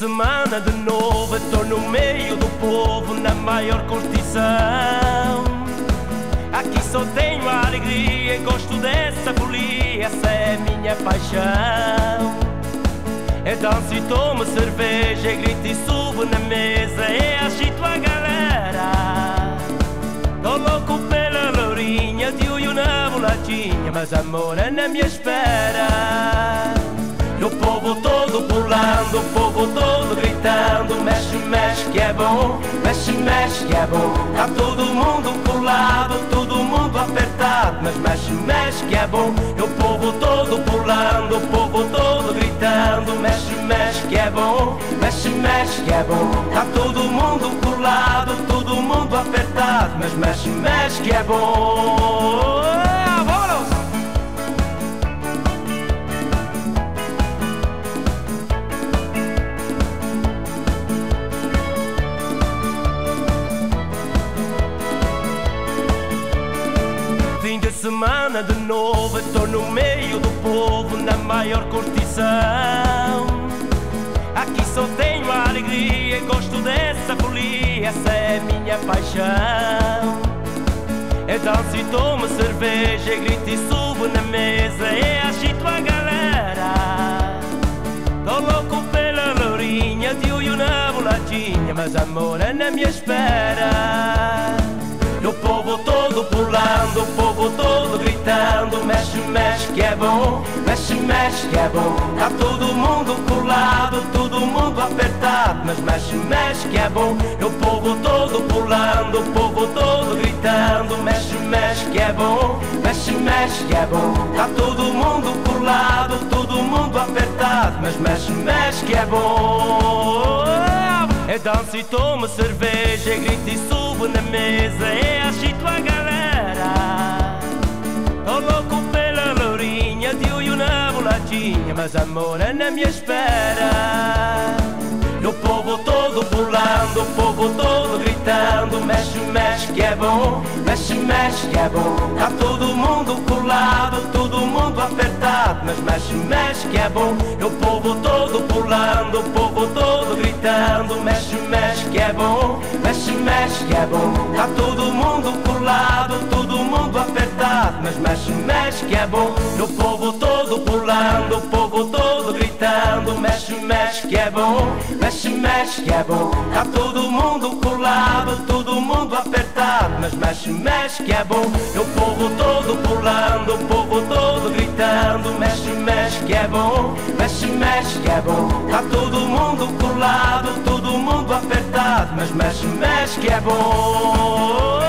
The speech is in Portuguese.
semana de novo estou no meio do povo na maior curtição. Aqui só tenho a alegria e gosto dessa folia, essa é minha paixão. É danço e tomo cerveja, e grito e subo na mesa e agito a galera. Tô louco pela lourinha, de olho na mulatinha, mas amor é na minha espera. E o povo todo pulando, que é bom, mexe, mexe que é bom. Tá todo mundo pulado, todo mundo apertado Mas mexe, mexe que é bom. E o povo todo pulando, o povo todo gritando Mexe, mexe que é bom, mexe, mexe que é bom. Tá todo mundo pulado, todo mundo apertado Mas mexe, mexe que é bom semana de novo estou no meio do povo na maior curtição. Aqui só tenho alegria e gosto dessa folia, essa é minha paixão. É danço e tomo cerveja, grito e subo na mesa e agito a galera. Tô louco pela lourinha, de uio na bolatinha, mas amor é na minha espera. Mexe, que é bom. Tá todo mundo pulado, todo mundo apertado Mas mexe, mexe que é bom. O povo todo pulando, o povo todo gritando Mexe, mexe que é bom, mexe, mexe que é bom. Tá todo mundo pulado, todo mundo apertado Mas mexe, mexe que é bom. É dança e toma cerveja, grita e subo na mesa E agito a galera. Tô louco Mas amor é na minha espera. O povo todo pulando, o povo todo gritando. Mexe, mexe que é bom, mexe, mexe que é bom. Tá todo mundo colado, todo mundo apertado. Mas mexe, mexe que é bom. O povo todo pulando, o povo todo gritando. Mexe, mexe que é bom, mexe, mexe que é bom. Tá todo mundo colado, todo Mas mexe, mexe que é bom. O povo todo pulando, o povo todo gritando Mexe, mexe que é bom, mexe, mexe que é bom. Tá todo mundo colado, todo mundo apertado Mas mexe, mexe que é bom. O povo todo pulando, o povo todo gritando Mexe, mexe que é bom, mexe, mexe que é bom. Tá todo mundo colado, todo mundo apertado Mas mexe, mexe que é bom